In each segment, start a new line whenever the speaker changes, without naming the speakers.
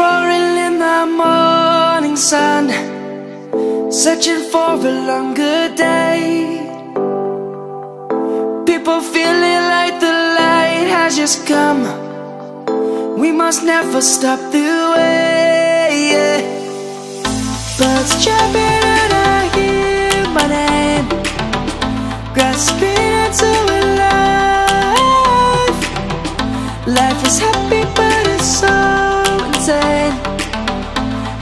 roaring in the morning sun Searching for a longer day People feeling like the light has just come We must never stop the way yeah. Birds jumping and I hear my name Grasping into a life Life is happy but it's so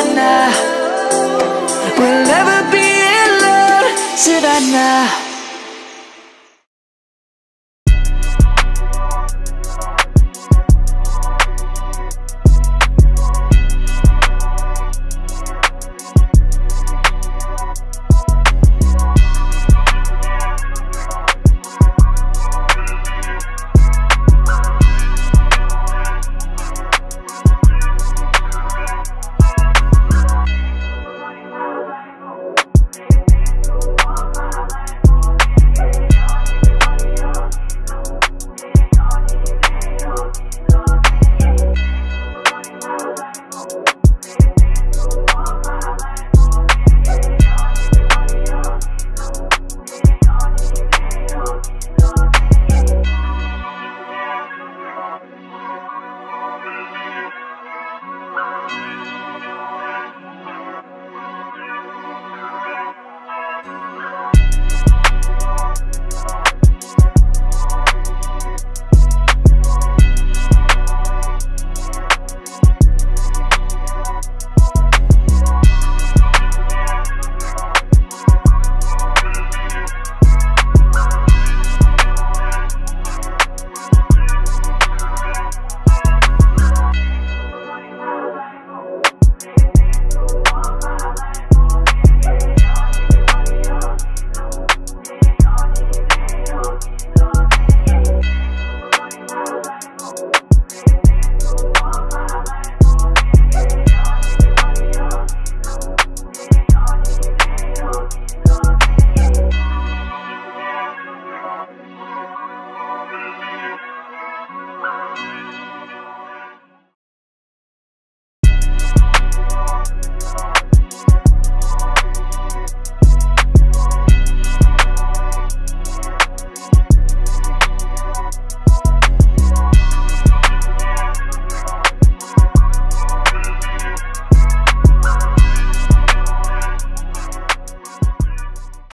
I Will ever be in Should I